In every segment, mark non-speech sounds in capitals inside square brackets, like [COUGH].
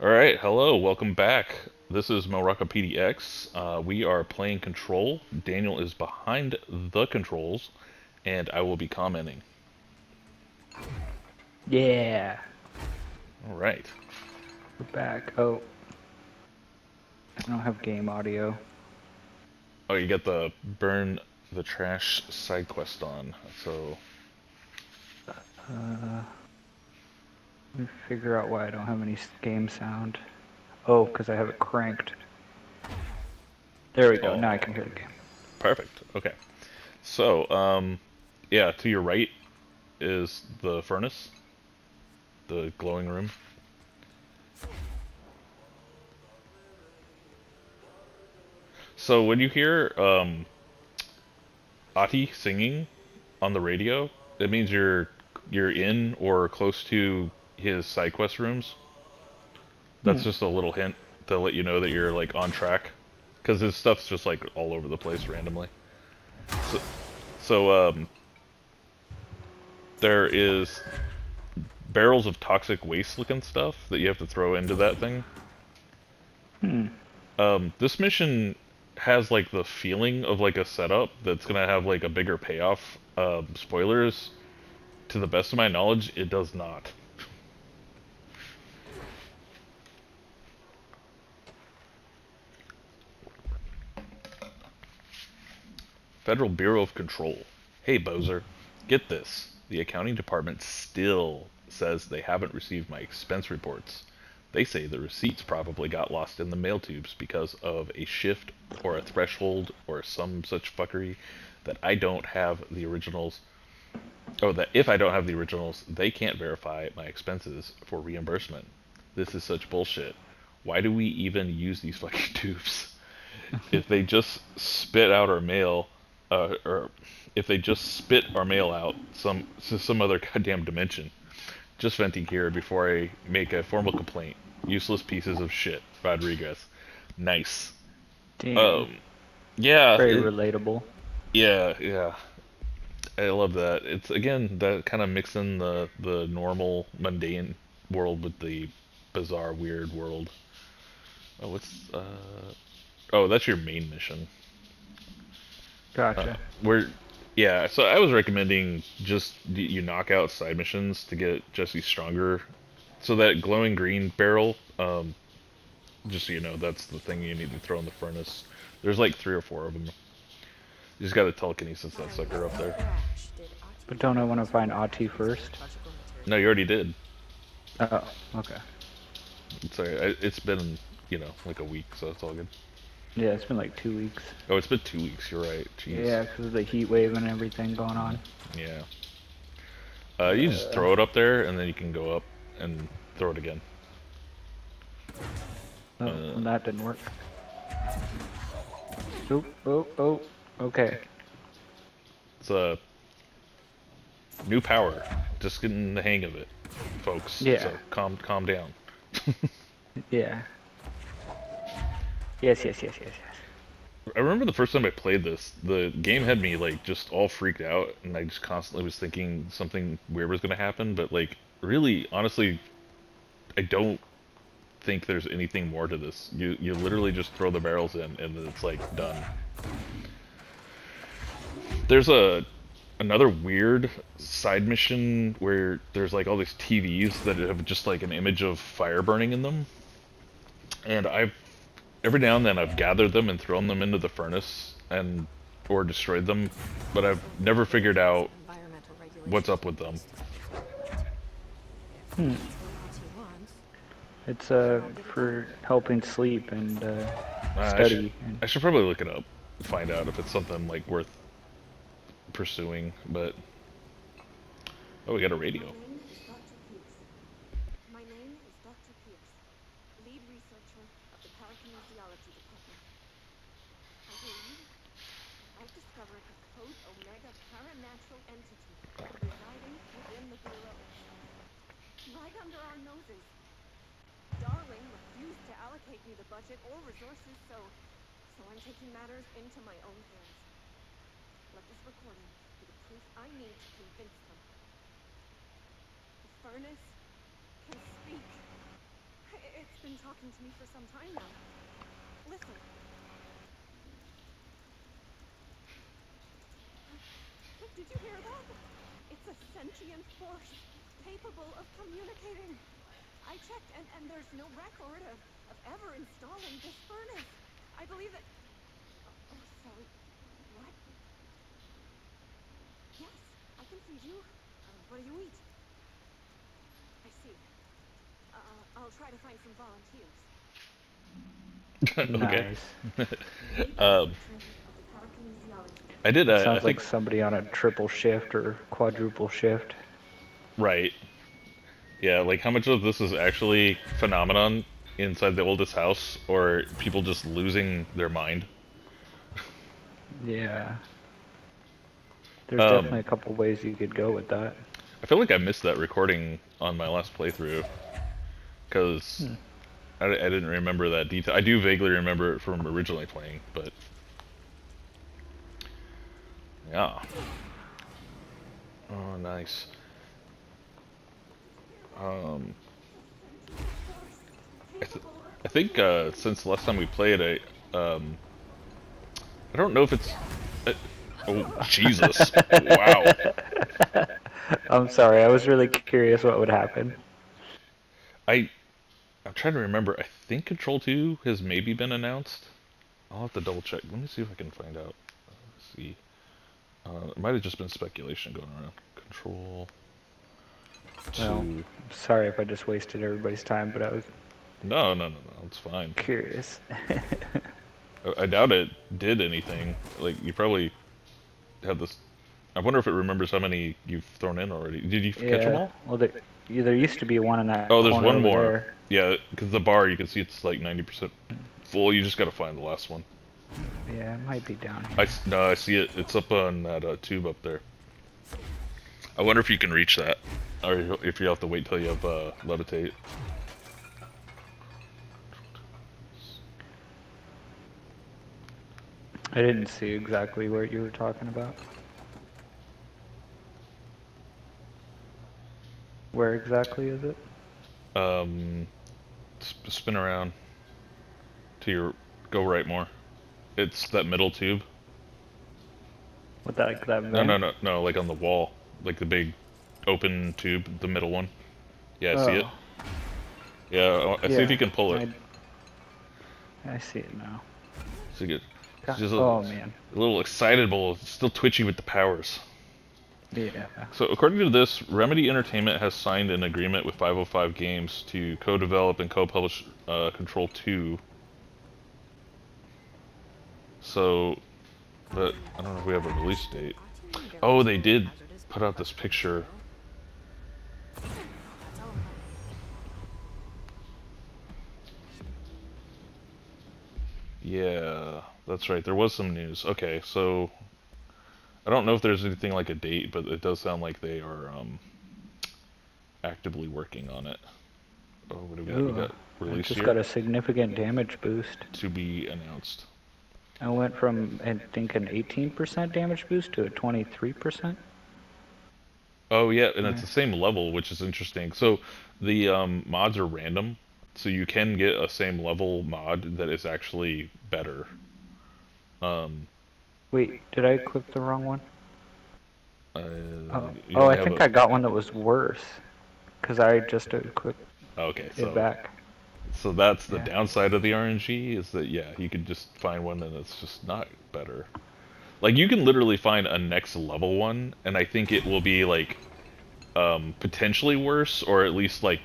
All right, hello, welcome back. This is MoRocka PDX. Uh, we are playing Control. Daniel is behind the controls, and I will be commenting. Yeah, All right. we're back. Oh, I don't have game audio. Oh, you got the burn the trash side quest on. So, Uh, let me figure out why I don't have any game sound. Oh, because I have it cranked. There we go. Oh. Now I can hear the game. perfect. Okay. So, um, yeah, to your right is the furnace, the glowing room. So when you hear um, Ahti singing on the radio, it means you're you're in or close to his side quest rooms. That's Hmm. just a little hint to let you know that you're like on track, because his stuff's just like all over the place randomly. So, so um, there is barrels of toxic waste looking stuff that you have to throw into that thing. Hmm. Um, this mission has like the feeling of like a setup that's gonna have like a bigger payoff. Um, spoilers, to the best of my knowledge, it does not. Federal Bureau of Control. Hey, Bozer, get this. The accounting department still says they haven't received my expense reports. They say the receipts probably got lost in the mail tubes because of a shift or a threshold or some such fuckery that I don't have the originals. Oh, that if I don't have the originals, they can't verify my expenses for reimbursement. This is such bullshit. Why do we even use these [LAUGHS] fucking tubes? if they just spit out our mail, uh, or if they just spit our mail out some to some other [LAUGHS] goddamn dimension. Just venting here before I make a formal complaint. Useless pieces of shit, Rodriguez. Nice. Damn. Um, yeah, Very it- relatable. yeah, yeah. I love that. It's again that kind of mixing the the normal mundane world with the bizarre weird world. Oh, what's uh? Oh, that's your main mission. Gotcha. Uh, where, yeah. So I was recommending just you knock out side missions to get Jesse stronger. So that glowing green barrel, um, just so you know, that's the thing you need to throw in the furnace. There's like three or four of them. You just gotta telekinesis that sucker up there. but don't I want to find Ahti first? No, you already did. Oh, okay. Sorry, I, it's been you know like a week, so it's all good. Yeah, it's been like two weeks. Oh, it's been two weeks. You're right. Jeez. Yeah, because of the heat wave and everything going on. Yeah. Uh, you just throw it up there, and then you can go up and throw it again. Oh, Uh. that didn't work. Oh, oh, oh. Okay. It's a new power. Just getting the hang of it, folks. Yeah. So calm, calm down. [LAUGHS] Yeah. Yes, yes, yes, yes, yes. I remember the first time I played this, the game had me like just all freaked out, and I just constantly was thinking something weird was gonna happen. But like, really, honestly, I don't think there's anything more to this. You you literally just throw the barrels in, and it's like done. There's a another weird side mission where there's like all these TVs that have just like an image of fire burning in them, and I've every now and then I've gathered them and thrown them into the furnace and or destroyed them, but I've never figured out what's up with them. Hmm. It's uh for helping sleep and uh, I study. should, and- I should probably look it up, and find out if it's something like worth pursuing. But oh, we got a radio. My name is Dr. Pierce, lead researcher of the Parakinesiology Department. I believe I've discovered a Code Omega paranatural entity residing within the Bureau. Right under our noses. Darling refused to allocate me the budget or resources, so so I'm taking matters into my own hands. Let this recording be the proof I need to convince them. The furnace can speak. It's been talking to me for some time now. Listen. Did you hear that? It's a sentient force capable of communicating. I checked, and, and there's no record of, of ever installing this furnace. I believe that. Oh, oh, sorry. What? Yes, I can feed you. Uh, what do you eat? I see. Uh, I'll try to find some volunteers. [LAUGHS] okay. Nice. [LAUGHS] um, I did. Uh, I Sounds think like somebody on a triple shift or quadruple shift. right. Yeah, like how much of this is actually phenomenon inside the oldest house, or people just losing their mind? Yeah. There's Um, definitely a couple ways you could go with that. I feel like I missed that recording on my last playthrough because I, I didn't remember that detail. I do vaguely remember it from originally playing, but yeah. Oh, nice. Um, I, th- I think uh, since the last time we played, I um, I don't know if it's. Uh, oh Jesus! [LAUGHS] wow. I'm sorry, I was really curious what would happen. I I'm trying to remember. I think Control 2 has maybe been announced. I'll have to double check. Let me see if I can find out. Let's see. Uh, it might have just been speculation going around. Control 2. Well, sorry if I just wasted everybody's time, but I was No, no, no, no. It's fine. curious. [LAUGHS] I, doubt it did anything. Like you probably had this. I wonder if it remembers how many you've thrown in already. Did you catch them all? Well, there, yeah, there used to be one in that. Oh, there's one more. there. Yeah, because the bar you can see it's like 90% full. You just got to find the last one. Yeah, it might be down here. I no, I see it. It's up on that uh, tube up there. I wonder if you can reach that, or if you have to wait till you have uh, levitate. I didn't see exactly what you were talking about. Where exactly is it? Um, sp- spin around to your go right more. It's that middle tube. With that, like that No, no, no, no. Like on the wall, like the big open tube, the middle one. Yeah, I see it. Oh, Yeah, I I see if you can pull it. I, I see it now. So you get God, just a, oh man. a little excitable, still twitchy with the powers. Yeah. So, according to this, Remedy Entertainment has signed an agreement with 505 Games to co-develop and co-publish uh, Control 2. So, but I don't know if we have a release date. Oh, they did put out this picture. Yeah, that's right. There was some news. Okay, so I don't know if there's anything like a date, but it does sound like they are um, actively working on it. Oh, what do we got? We Ooh, got It release just here got a significant damage boost. to be announced. I went from I think an 18% damage boost to a 23%. Oh yeah, and it's the same level, which is interesting. So the um, mods are random, so you can get a same level mod that is actually better. Um, Wait, did I equip the wrong one? uh, Oh, oh I think a- I got one that was worse. Because I just equipped Okay, it so back. so that's the Yeah. downside of the RNG is that yeah, you could just find one and it's just not better. Like you can literally find a next level one, and I think it will be like um, potentially worse, or at least like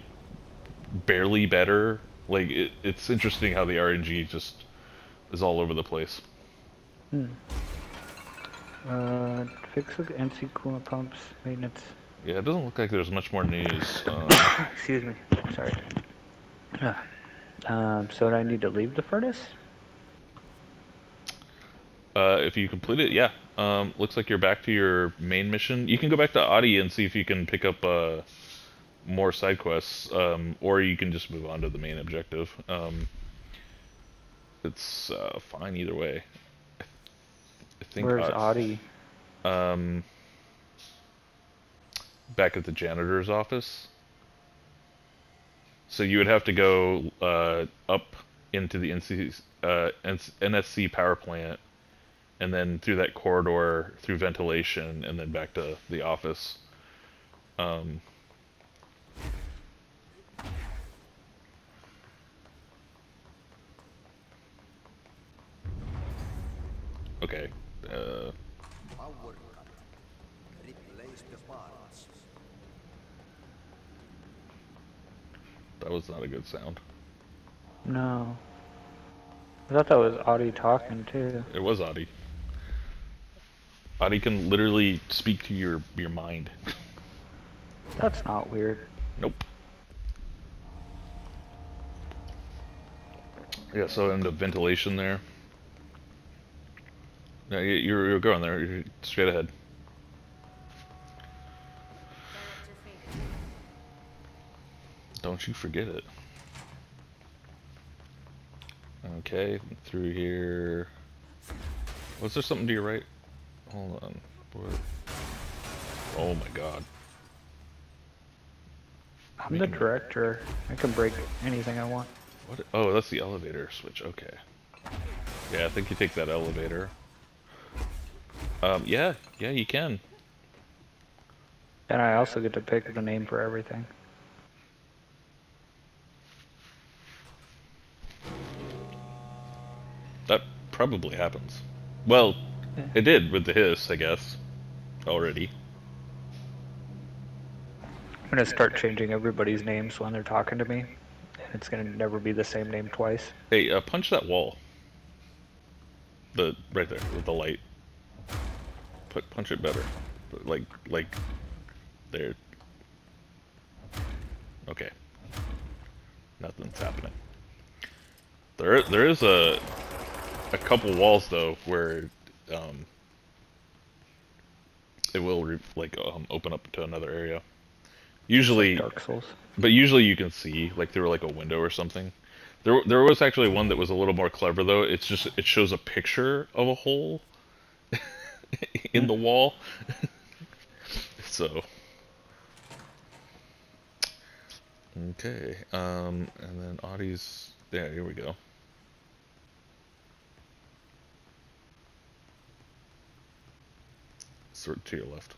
barely better. Like it, it's interesting how the RNG just is all over the place. Hmm. Uh, fix the NC coolant pumps, maintenance. Yeah, it doesn't look like there's much more news. Uh, [COUGHS] Excuse me. Sorry. Ah. Um, so do I need to leave the furnace? uh, if you complete it, yeah. Um, looks like you're back to your main mission. You can go back to Ahti and see if you can pick up uh, more side quests, um, or you can just move on to the main objective. Um, it's uh, fine either way. I think Where's Ahti? Um, back at the janitor's office. So you would have to go uh, up into the NC, uh, NSC power plant, and then through that corridor through ventilation, and then back to the office. Um, okay. Uh, Power cut. Replace the parts. that was not a good sound. No. I thought that was Ahti talking too. It was Ahti. Ahti can literally speak to your your mind. [LAUGHS] That's not weird. Nope. Yeah, so in the ventilation there. You- you're, you're going there. You're straight ahead. Don't you forget it. Okay, through here. Was there something to your right? Hold on. What? Oh my god. I'm the director. I can break anything I want. What? Oh, that's the elevator switch. Okay. Yeah, I think you take that elevator. Um, yeah, yeah, you can. And I also get to pick the name for everything. That probably happens. Well, Yeah. it did with the hiss, I guess. Already. I'm gonna start changing everybody's names when they're talking to me. And it's gonna never be the same name twice. Hey, uh, punch that wall. The right there with the light. Put punch it better. Like like there. Okay. Nothing's happening. There there is a a couple walls though where um it will re- like um, open up to another area. Usually Dark Souls. but usually you can see like through like a window or something. There, there was actually one that was a little more clever though. It's just it shows a picture of a hole [LAUGHS] in the wall. [LAUGHS] so okay, um, and then Ahti's yeah. Here we go. Sort to your left,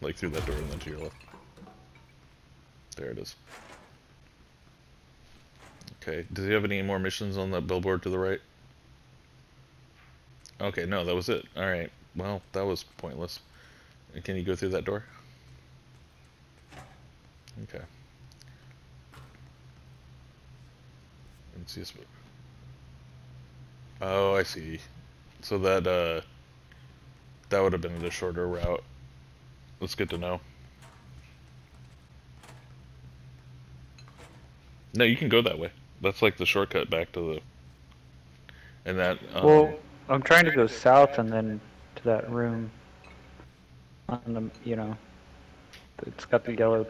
like through that door and then to your left. There it is. Okay, does he have any more missions on that billboard to the right? Okay, no, that was it. Alright, well, that was pointless. Can you go through that door? Okay. Let's see. Oh, I see. So that, uh, that would have been the shorter route. That's good to know. No, you can go that way. That's like the shortcut back to the. And that. Um, Well, I'm trying to go south and then to that room. On the, you know, it's got the yellow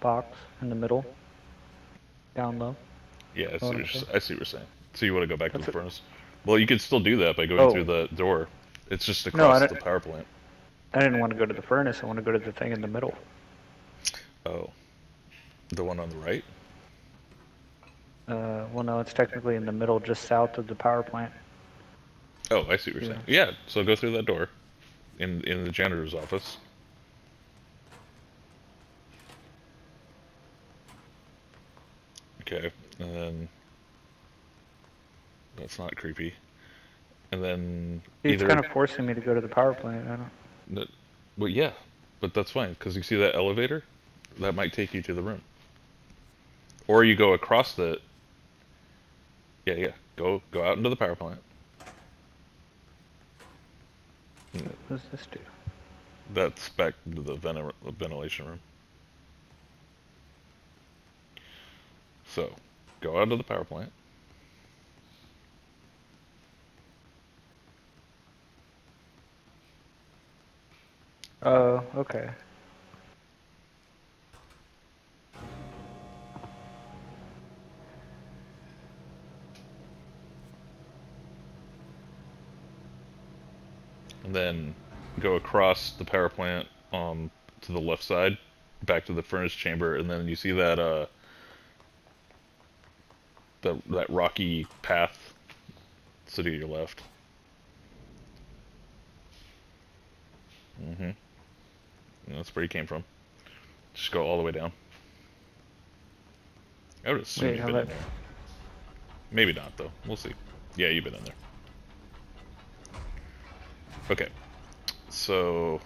box in the middle. Down low. yeah, I see, what you're, I see what you're saying. So you want to go back to the it. furnace? Well, you could still do that by going Oh. through the door. It's just across don't- the power plant. I didn't want to go to the furnace. I want to go to the thing in the middle. Oh, the one on the right. Uh, well, no, it's technically in the middle, just south of the power plant. Oh, I see what you're saying. Yeah, so go through that door, in in the janitor's office. Okay, and then that's not creepy. And then It's either kind of forcing me to go to the power plant. I don't. No, well, yeah, but that's fine because you see that elevator, that might take you to the room. Or you go across the. Yeah, yeah. Go go out into the power plant. What does this do? That's back to the venti- ventilation room. So, go out to the power plant. Oh, okay. Then go across the power plant um to the left side back to the furnace chamber and then you see that uh that that rocky path to your left. Mm-hmm. That's where you came from. Just go all the way down. I would assume Wait, you've been in there. Maybe not though. We'll see. Yeah, you've been in there. Okay. So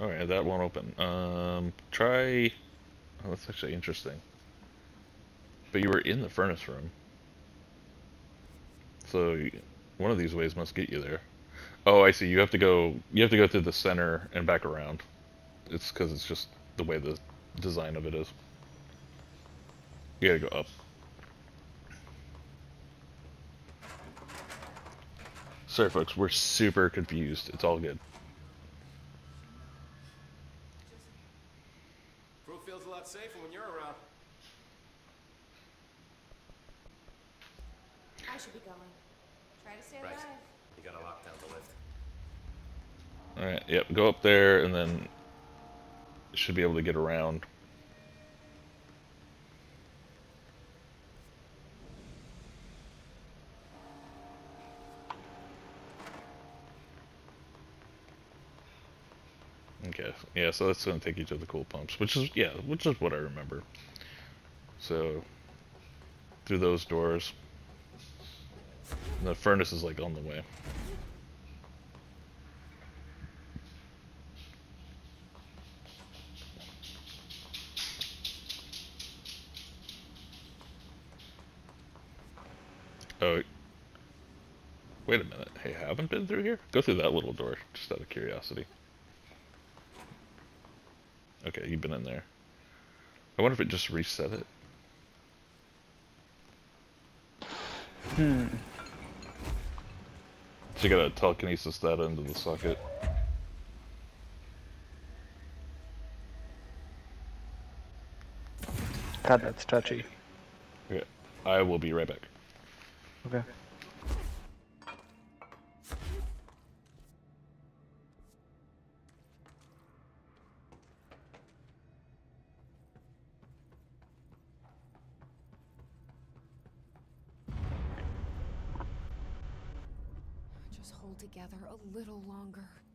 Oh yeah, that won't open. Um try Oh that's actually interesting. But you were in the furnace room. So one of these ways must get you there. Oh, I see. You have to go you have to go through the center and back around. It's cuz it's just the way the design of it is. You got to go up. Sorry, folks, we're super confused. It's all good. Crew feels a lot safer when you're around. I should be going. Try to stay Right. alive. You gotta lock down the lift. All right, yep, go up there and then should be able to get around. Okay, uh, yeah, so that's gonna take you to the cool pumps, which is yeah, which is what I remember. So through those doors, the furnace is like on the way. Oh, wait a minute. Hey, haven't been through here? Go through that little door, just out of curiosity. Okay, you've been in there. I wonder if it just reset it. Hmm. So you gotta telekinesis that into the socket. God, that's touchy. Okay, I will be right back. Okay. Longer.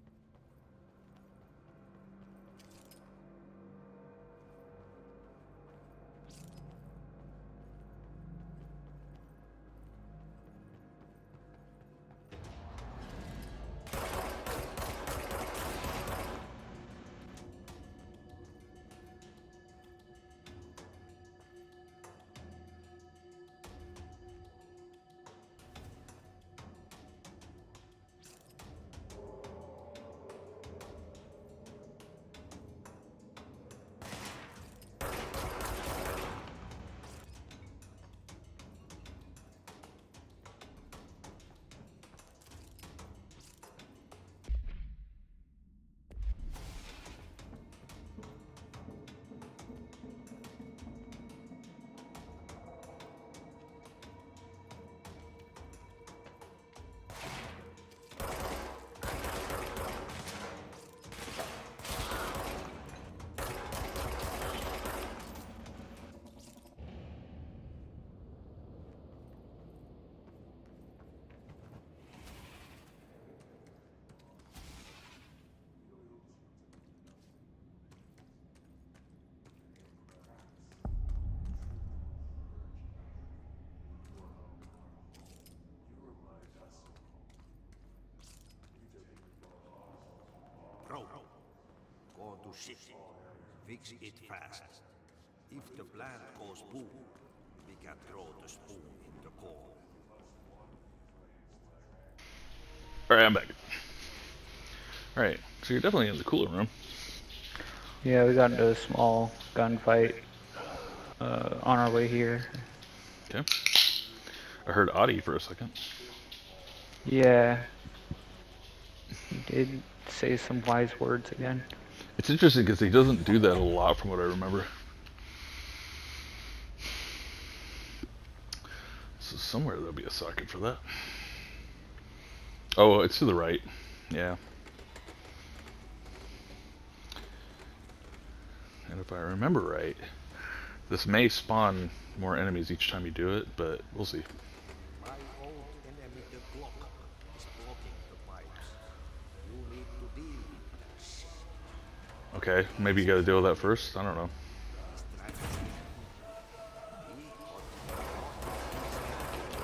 To ship. Fix it fast. If the plant goes boom, we can throw the spoon in the coal. Alright, I'm back. Alright, so you're definitely in the cooler room. Yeah, we got into a small gunfight uh, on our way here. Okay. I heard Ahti for a second. Yeah. He did say some wise words again. It's interesting because he doesn't do that a lot from what I remember. So somewhere there'll be a socket for that. Oh, it's to the right. Yeah. And if I remember right, This may spawn more enemies each time you do it, but we'll see. My old enemy, the clog, is blocking the pipes. You need to deal with that shit. Okay, maybe you gotta deal with that first? I don't know.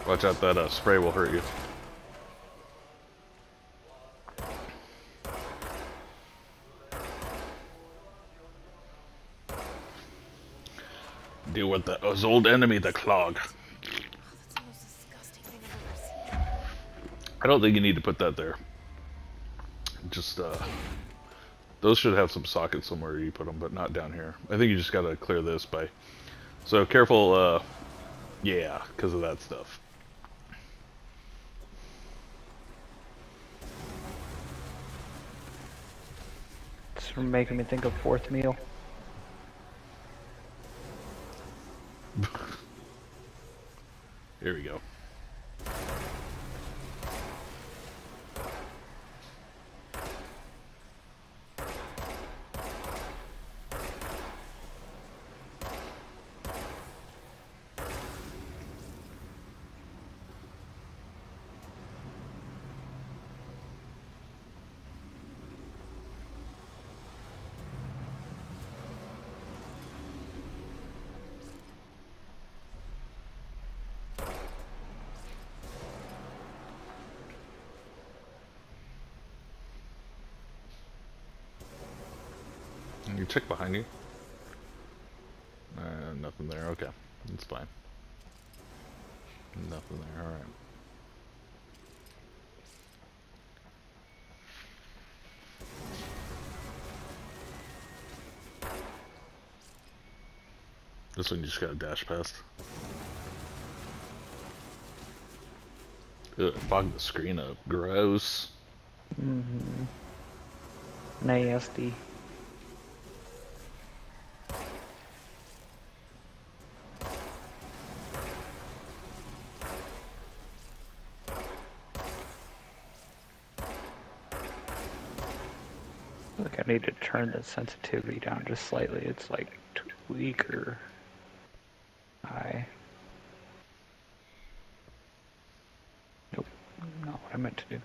Watch out, that uh, spray will hurt you. Deal with the, his old enemy, the clog. I don't think you need to put that there. Just, uh, those should have some sockets somewhere you put them, but not down here. I think you just gotta clear this by, so careful, uh, yeah, because of that stuff. It's making me think of fourth meal. Here we go. You check behind you. Uh, nothing there. Okay, that's fine. Nothing there. All right. This one you just gotta dash past. Ugh, fog the screen up. Gross. Mm-hmm. Nasty. Look, I need to turn the sensitivity down just slightly. It's like weaker. high. Nope, not what I meant to do.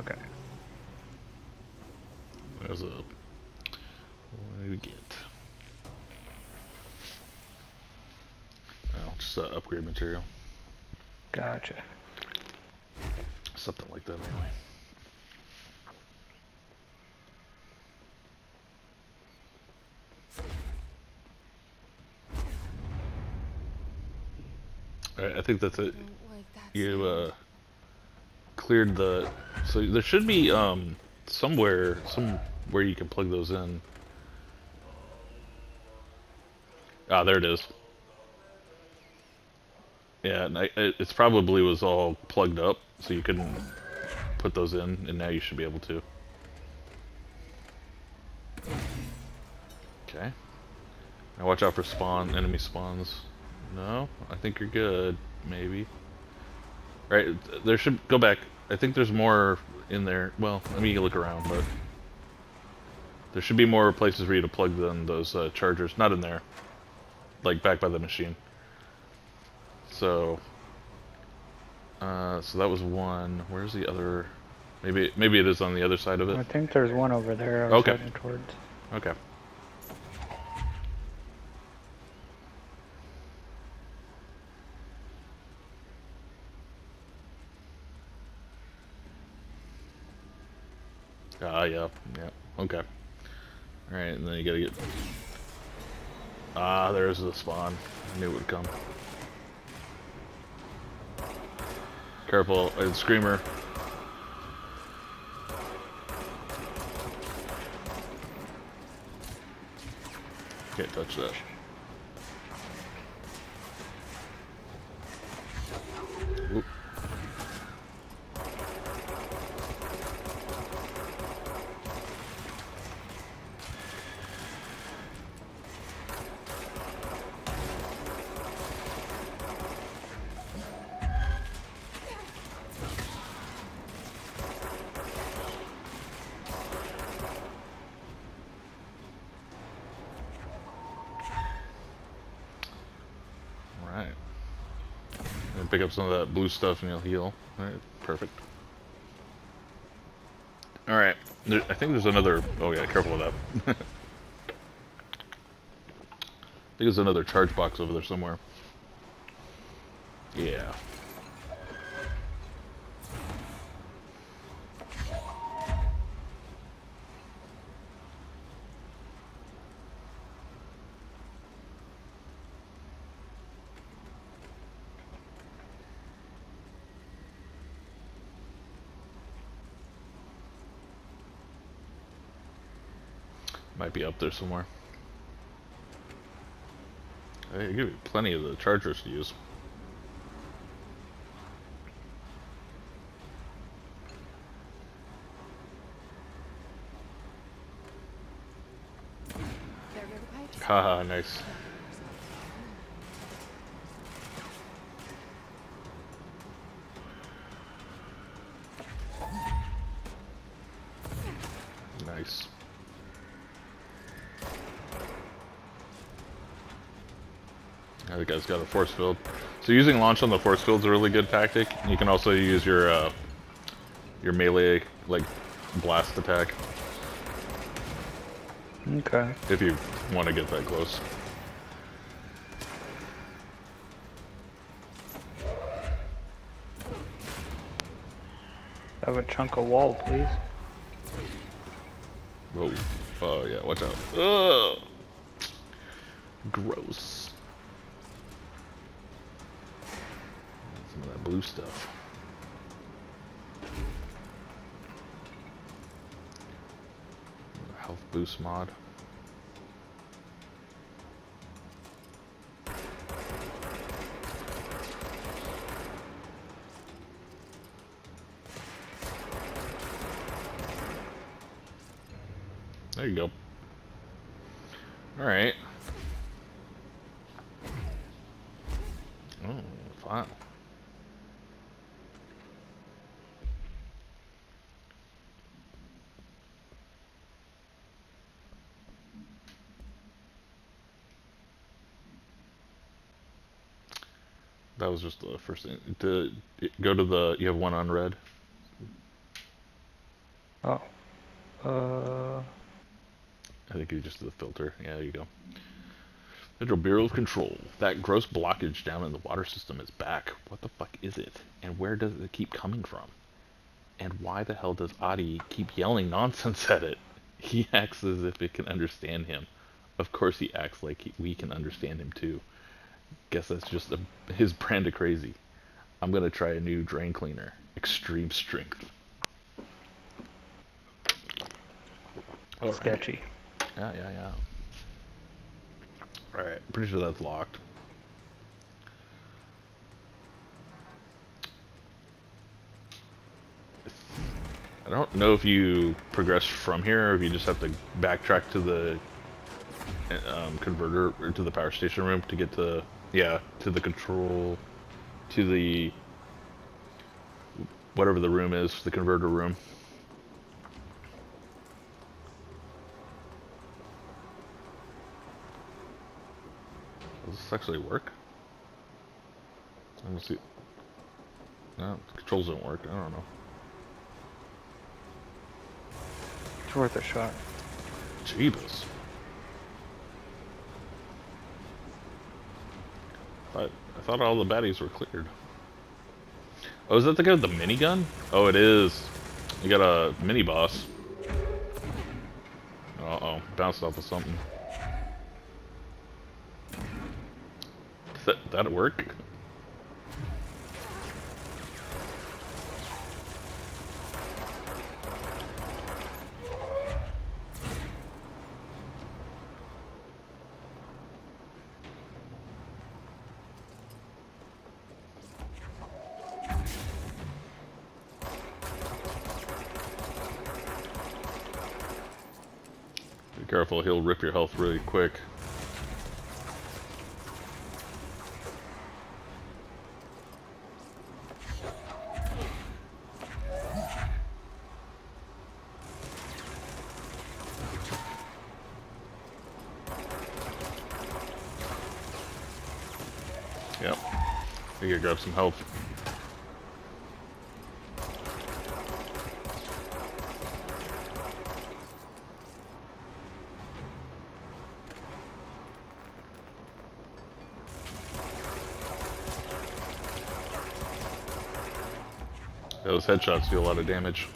Okay. There's a. What do we get? Oh, just uh, upgrade material. Gotcha. Something like that, anyway. Alright, I think that's it. Don't like that You uh cleared the so there should be um somewhere somewhere you can plug those in. Ah, there it is. Yeah, and I, it, it's probably was all plugged up, so you couldn't put those in, and now you should be able to. Okay. Now watch out for spawn, enemy spawns. No, I think you're good, maybe. Right, there should go back. I think there's more in there. Well, let me look around, but there should be more places for you to plug than those uh, chargers. Not in there, like back by the machine. So, uh, so that was one. Where's the other? Maybe maybe it is on the other side of it. I think there's one over there I was Okay. towards. Okay. Ah, yeah, yeah, okay. Alright, and then you gotta get... Ah, there's the spawn. I knew it would come. Careful, uh, Screamer. Can't touch that. Oop. Alright. And pick up some of that blue stuff and you'll heal. Alright, perfect. Alright, there, I think there's another... Oh yeah, careful with that. [LAUGHS] I think there's another charge box over there somewhere. Yeah. Be up there somewhere. Hey, give you plenty of the chargers to use. Haha. Nice. Guy's got a force field. So using launch on the force field is a really good tactic. You can also use your uh, your melee like blast attack Okay. if you want to get that close. Have a chunk of wall, please. Whoa. Oh, yeah, watch out. Ugh. Gross. Some of that blue stuff. Health boost mod. There you go. Alright. Oh, fine. Was just the first thing. To go to the, you have one on red. Oh. Uh. I think you just did the filter. Yeah, there you go. Federal Bureau of Control. That gross blockage down in the water system is back. What the fuck is it? And where does it keep coming from? And why the hell does Ahti keep yelling nonsense at it? He acts as if it can understand him. Of course he acts like he, we can understand him too. Guess that's just a, his brand of crazy. I'm gonna try a new drain cleaner. Extreme strength. Alright. Sketchy. Yeah, yeah, yeah. Alright, pretty sure that's locked. I don't know if you progress from here or if you just have to backtrack to the um, converter or to the power station room to get to yeah to the control to the whatever the room is the converter room. Does this actually work? Let me see. No, the controls don't work. I don't know. It's worth a shot. Jeebus. I, I thought all the baddies were cleared. Oh, is that the guy with the minigun? Oh, it is. You got a mini boss. Uh oh, bounced off of something. Does that, that work? Be careful, he'll rip your health really quick. Yep. We could grab some help. Those headshots do a lot of damage.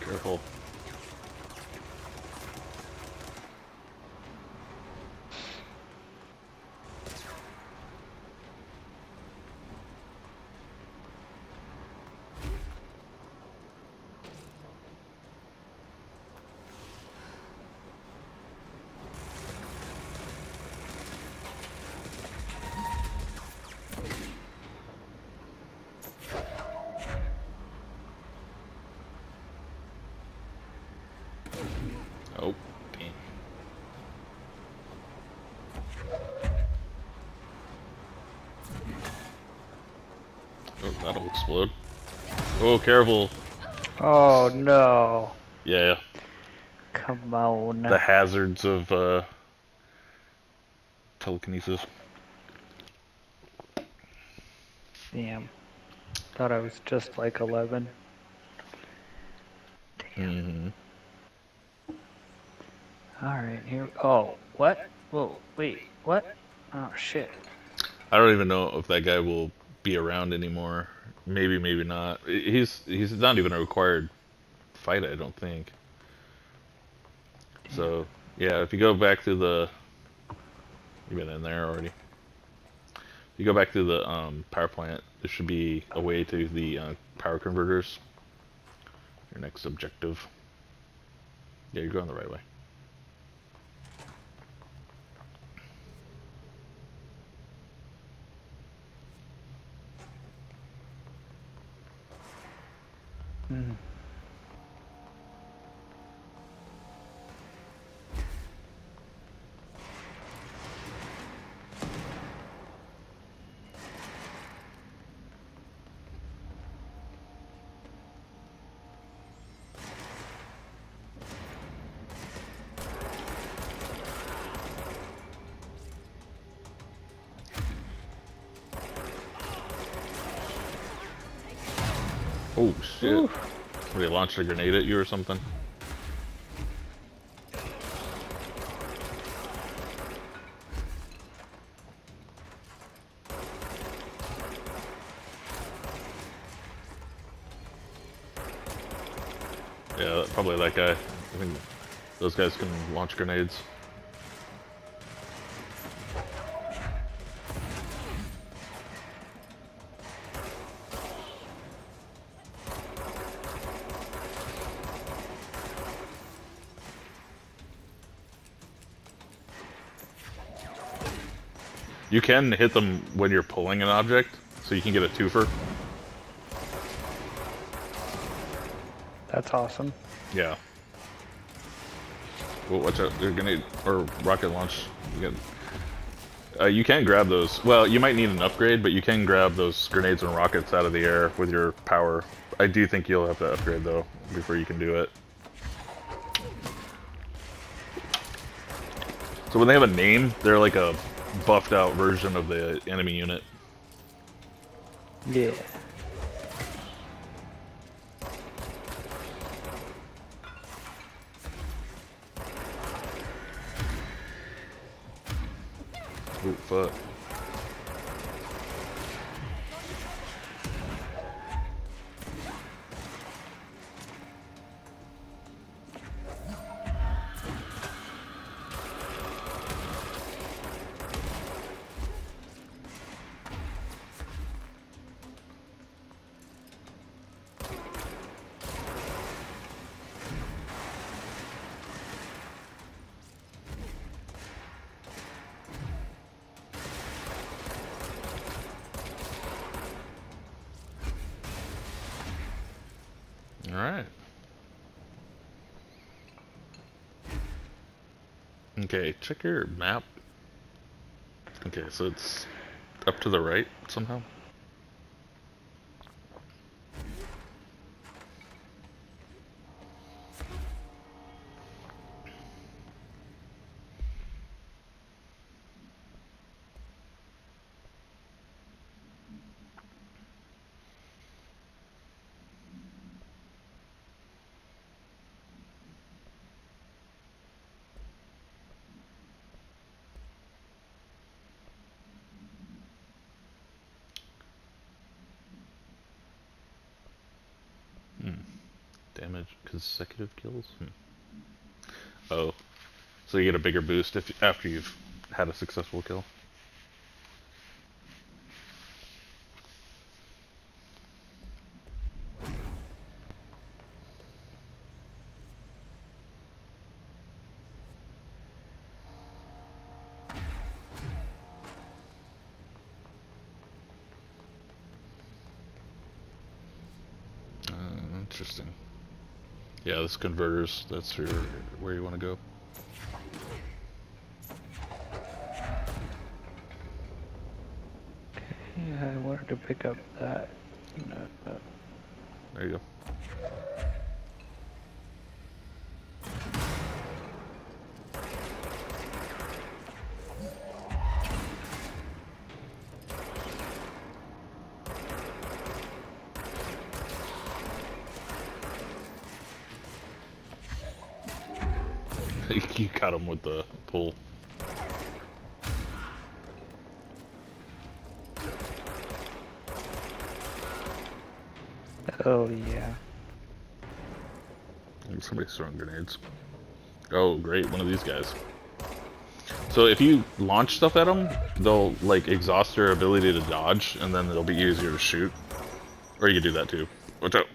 Careful. Oh, damn. Oh, that'll explode. Oh, careful. Oh no. Yeah, Come on. the hazards of uh, telekinesis. Damn. Thought I was just like 11. hmm Alright, here. Oh, what? Whoa, wait, what? Oh shit. I don't even know if that guy will be around anymore. Maybe, maybe not. He's he's not even a required fight, I don't think. So yeah, if you go back to the, you've been in there already. If you go back to the um, power plant, there should be a way to the uh, power converters. Your next objective. Yeah, you're going the right way. Hmm. Shit! They launched a grenade at you or something? Yeah, probably that guy. I think those guys can launch grenades. Can hit them when you're pulling an object, so you can get a twofer. That's awesome. Yeah. Well, watch out. They're gonna or rocket launch. You, get, uh, you can grab those. Well, you might need an upgrade, but you can grab those grenades and rockets out of the air with your power. I do think you'll have to upgrade though before you can do it. So when they have a name, they're like a buffed out version of the enemy unit. Yeah. Oh fuck. Check your map. Okay, so it's up to the right somehow. Damage consecutive kills. Hmm. Oh, so you get a bigger boost if after you've had a successful kill. Uh, interesting. Converters. That's your where you want to go. Yeah, I wanted to pick up that. No, uh, There you go. You got him with the pull. oh yeah. Somebody's throwing grenades. Oh, great, one of these guys. So if you launch stuff at them, they'll like exhaust their ability to dodge, and then it'll be easier to shoot. Or you can do that too. Watch out.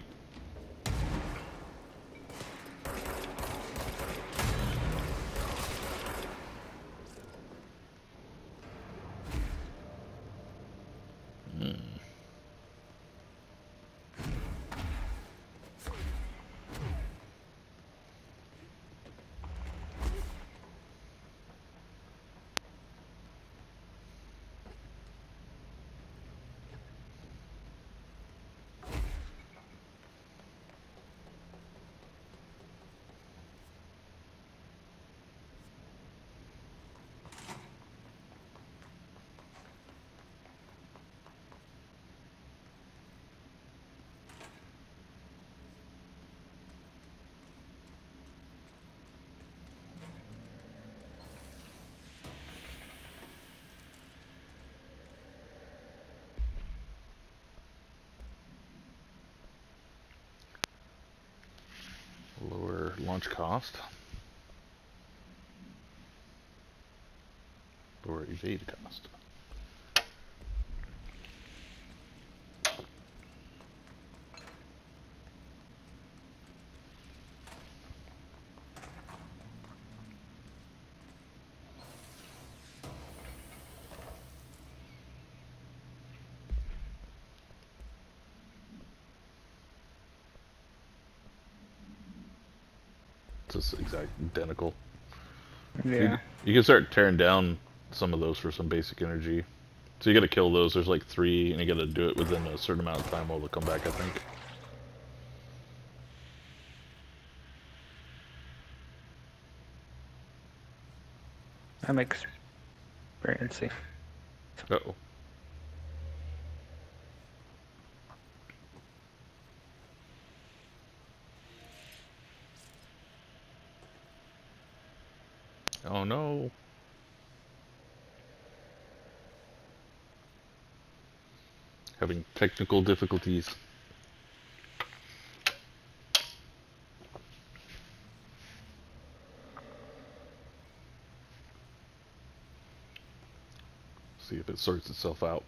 Launch cost. Or evade cost. It's just exact identical. You, Yeah. you can start tearing down some of those for some basic energy. So you gotta kill those. There's like three, and you gotta do it within a certain amount of time while they'll come back, I think. I'm experiencing. Uh. Oh no. Having technical difficulties. See if it sorts itself out.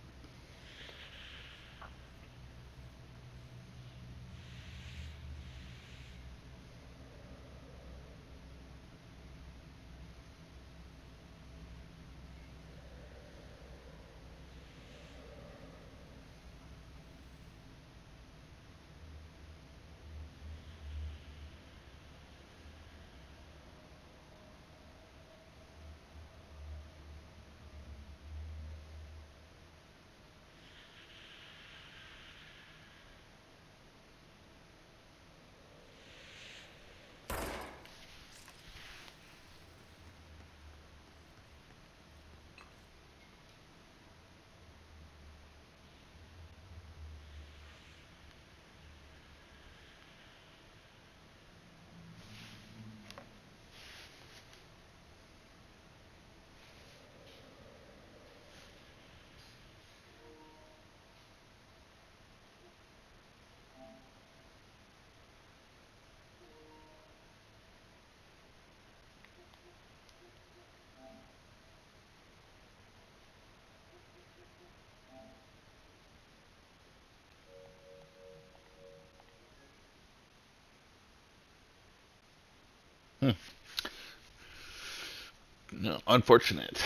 No, unfortunate.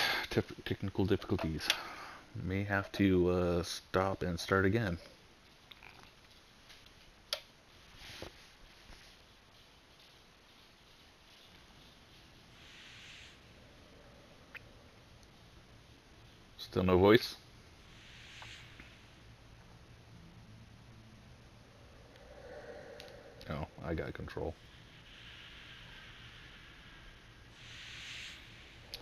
Technical difficulties. May have to uh, stop and start again. Still no voice? Oh, I got control.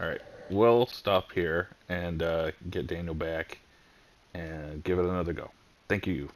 Alright, we'll stop here and uh, get Daniel back and give it another go. Thank you.